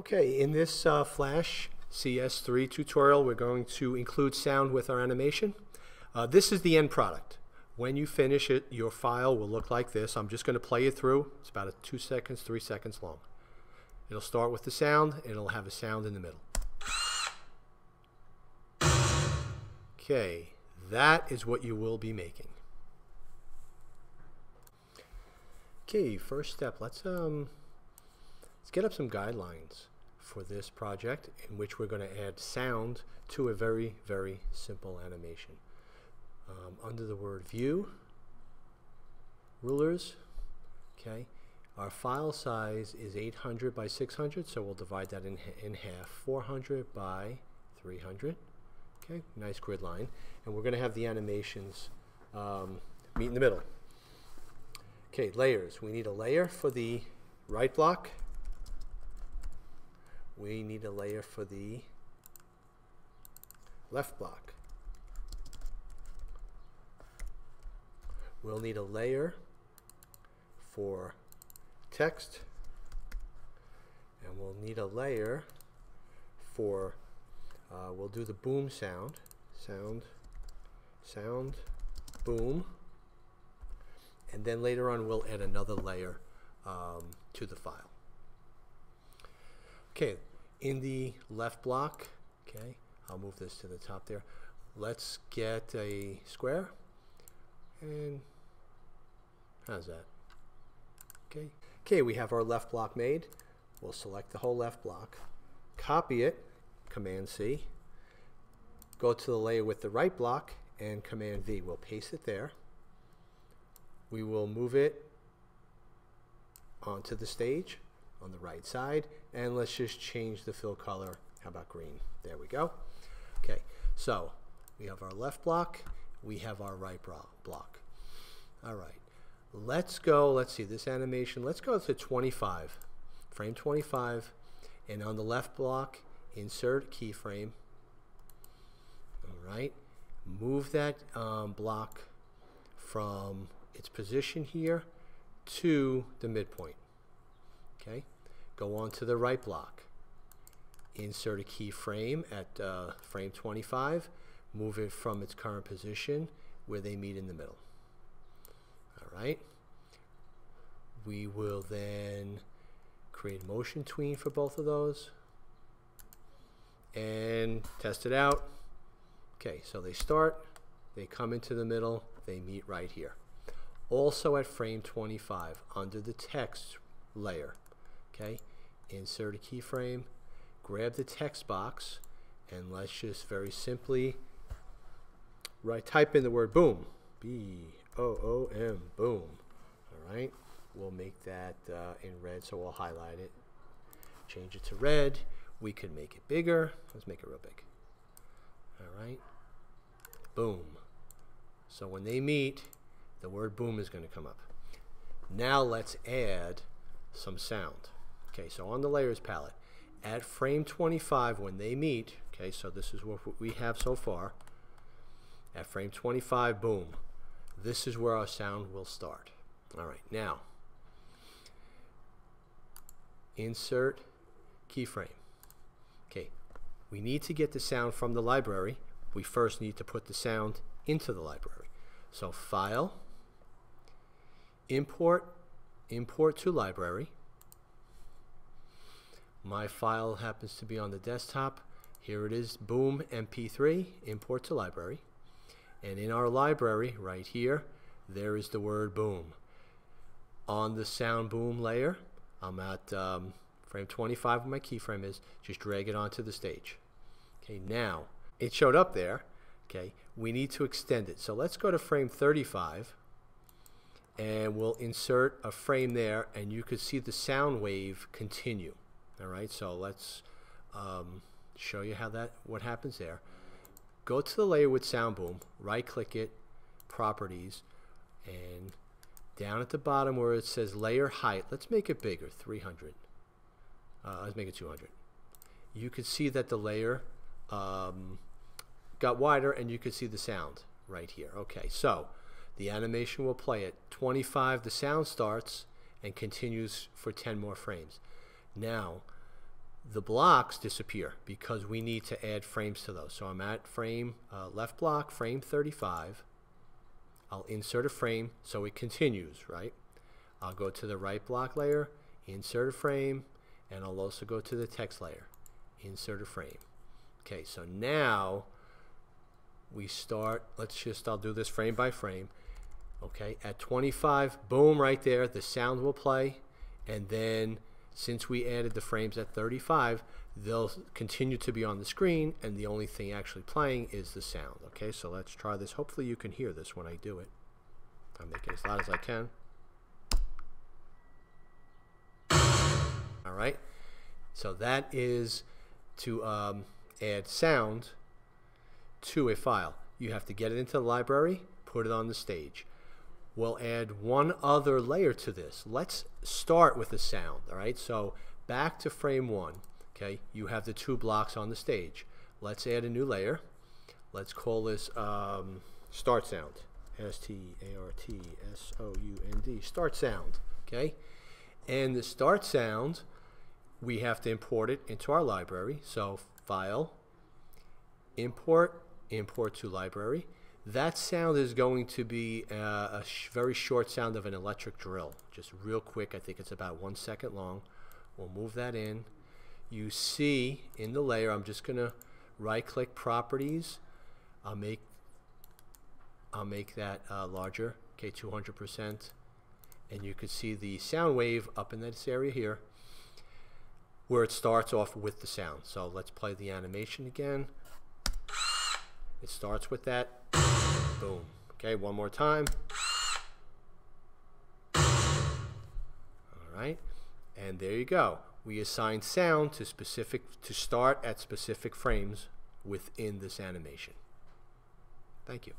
Okay, in this uh, Flash CS3 tutorial, we're going to include sound with our animation. Uh, this is the end product. When you finish it, your file will look like this. I'm just going to play it through. It's about a two seconds, three seconds long. It'll start with the sound, and it'll have a sound in the middle. Okay, that is what you will be making. Okay, first step, let's um, let's get up some guidelines for this project in which we're going to add sound to a very, very simple animation. Um, under the word view, rulers, okay, our file size is 800 by 600, so we'll divide that in, in half, 400 by 300, okay, nice grid line, and we're going to have the animations um, meet in the middle. Okay, layers. We need a layer for the right block. We need a layer for the left block. We'll need a layer for text and we'll need a layer for uh, we'll do the boom sound sound sound boom and then later on we'll add another layer um, to the file. Okay, in the left block, okay, I'll move this to the top there. Let's get a square, and how's that? Okay, okay, we have our left block made. We'll select the whole left block, copy it, Command C, go to the layer with the right block, and Command V. We'll paste it there we will move it onto the stage on the right side. And let's just change the fill color. How about green? There we go. Okay so we have our left block. We have our right block. All right let's go let's see this animation let's go to 25 frame 25 and on the left block insert keyframe. All right move that um, block from its position here to the midpoint. Okay, go on to the right block. Insert a keyframe at uh, frame 25. Move it from its current position where they meet in the middle. All right. We will then create motion tween for both of those and test it out. Okay, so they start, they come into the middle, they meet right here also at frame 25 under the text layer. Okay, insert a keyframe, grab the text box, and let's just very simply type in the word boom. B O O M boom. All right, we'll make that uh, in red, so we'll highlight it. Change it to red. We could make it bigger. Let's make it real big. All right, boom. So when they meet, the word boom is going to come up. Now let's add some sound. Okay, so on the layers palette, at frame 25 when they meet, okay, so this is what we have so far. At frame 25, boom. This is where our sound will start. All right, now, insert keyframe. Okay, we need to get the sound from the library. We first need to put the sound into the library. So File, import, import to library. My file happens to be on the desktop. Here it is, boom, MP3, import to library. And in our library, right here, there is the word boom. On the sound boom layer, I'm at um, frame 25 where my keyframe is, just drag it onto the stage. Okay, now, it showed up there, okay, we need to extend it. So let's go to frame 35, and we'll insert a frame there and you could see the sound wave continue all right so let's um, show you how that what happens there. Go to the layer with sound boom right click it properties and down at the bottom where it says layer height let's make it bigger 300 uh, let's make it 200 you can see that the layer um, got wider and you can see the sound right here. Okay so the animation will play at 25, the sound starts and continues for 10 more frames. Now, the blocks disappear because we need to add frames to those. So I'm at frame, uh, left block, frame 35. I'll insert a frame so it continues, right? I'll go to the right block layer, insert a frame, and I'll also go to the text layer, insert a frame. Okay, so now we start, let's just, I'll do this frame by frame. Okay, at 25, boom, right there, the sound will play, and then since we added the frames at 35, they'll continue to be on the screen, and the only thing actually playing is the sound. Okay, so let's try this. Hopefully you can hear this when I do it. I'll make it as loud as I can. All right, so that is to um, add sound to a file. You have to get it into the library, put it on the stage. We'll add one other layer to this. Let's start with the sound, all right? So back to frame one, okay? You have the two blocks on the stage. Let's add a new layer. Let's call this um, start sound. S-T-A-R-T-S-O-U-N-D, start sound, okay? And the start sound, we have to import it into our library. So file, import, import to library. That sound is going to be uh, a sh very short sound of an electric drill. Just real quick, I think it's about one second long. We'll move that in. You see in the layer, I'm just going to right click properties. I'll make I'll make that uh, larger, okay, 200%. And you can see the sound wave up in this area here where it starts off with the sound. So let's play the animation again. It starts with that. Boom. Okay, one more time. All right. And there you go. We assign sound to specific to start at specific frames within this animation. Thank you.